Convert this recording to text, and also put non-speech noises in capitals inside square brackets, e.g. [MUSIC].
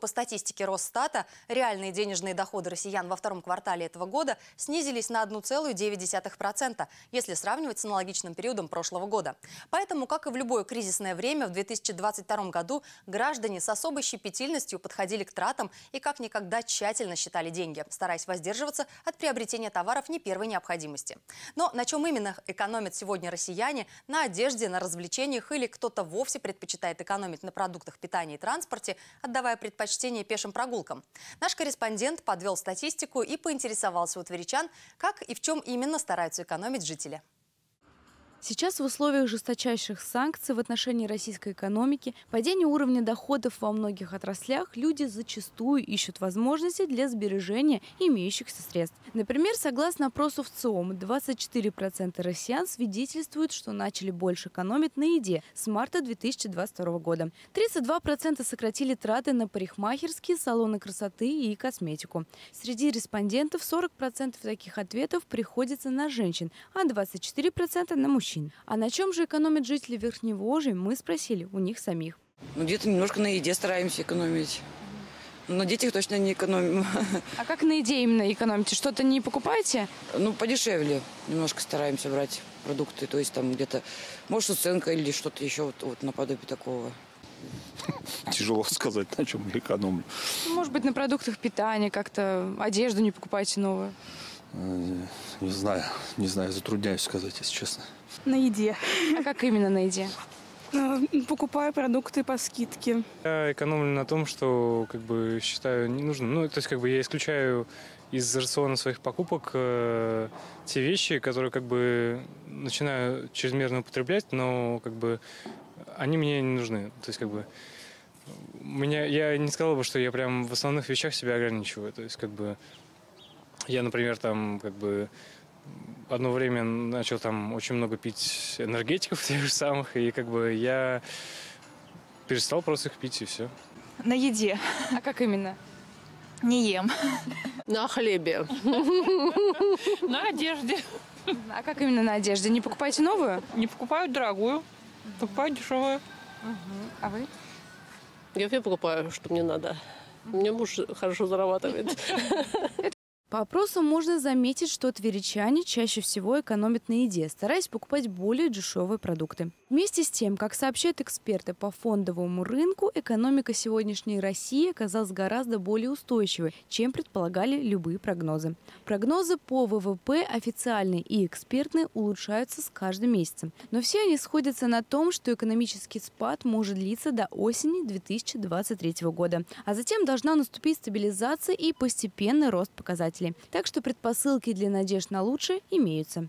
По статистике Росстата, реальные денежные доходы россиян во втором квартале этого года снизились на 1,9%, если сравнивать с аналогичным периодом прошлого года. Поэтому, как и в любое кризисное время, в 2022 году граждане с особой щепетильностью подходили к тратам и как никогда тщательно считали деньги, стараясь воздерживаться от приобретения товаров не первой необходимости. Но на чем именно экономят сегодня россияне? На одежде, на развлечениях или кто-то вовсе предпочитает экономить на продуктах питания и транспорте, отдавая предпочтение предпочтение пешим прогулкам. Наш корреспондент подвел статистику и поинтересовался у тверичан, как и в чем именно стараются экономить жители. Сейчас в условиях жесточайших санкций в отношении российской экономики, падения уровня доходов во многих отраслях, люди зачастую ищут возможности для сбережения имеющихся средств. Например, согласно опросу в ЦИОМ, 24% россиян свидетельствуют, что начали больше экономить на еде с марта 2022 года. 32% сократили траты на парикмахерские, салоны красоты и косметику. Среди респондентов 40% таких ответов приходится на женщин, а 24% на мужчин мужчин. А на чем же экономят жители Верхневолжья, мы спросили у них самих. Ну, где-то немножко на еде стараемся экономить. На детях точно не экономим. [LAUGHS] А как на еде именно экономите? Что-то не покупаете? Ну, подешевле. Немножко стараемся брать продукты. То есть там где-то, может, уценка или что-то еще вот, вот наподобие такого. [LAUGHS] Тяжело сказать, на чем я экономлю. Ну, может быть, на продуктах питания, как-то одежду не покупаете новую? Э, не знаю, не знаю, затрудняюсь сказать, если честно. На еде. А как именно на еде? Ну, покупаю продукты по скидке. Я экономлю на том, что как бы считаю не нужно. Ну, то есть как бы я исключаю из рациона своих покупок э, те вещи, которые как бы начинаю чрезмерно употреблять, но как бы они мне не нужны. То есть как бы меня, я не сказал бы, что я прям в основных вещах себя ограничиваю. То есть как бы я, например, там как бы одно время начал там очень много пить энергетиков [LAUGHS] тех же самых, и как бы я перестал просто их пить, и все. На еде. [LAUGHS] А как именно? Не ем. [LAUGHS] На хлебе. На одежде. А как именно на одежде? Не покупаете новую? Не покупаю дорогую, покупаю дешевую. А вы? Я все покупаю, что мне надо. Меня муж хорошо зарабатывает. По опросам можно заметить, что тверичане чаще всего экономят на еде, стараясь покупать более дешевые продукты. Вместе с тем, как сообщают эксперты по фондовому рынку, экономика сегодняшней России оказалась гораздо более устойчивой, чем предполагали любые прогнозы. Прогнозы по ВВП официальные и экспертные улучшаются с каждым месяцем. Но все они сходятся на том, что экономический спад может длиться до осени 2023 года. А затем должна наступить стабилизация и постепенный рост показателей. Так что предпосылки для надежд на лучшее имеются.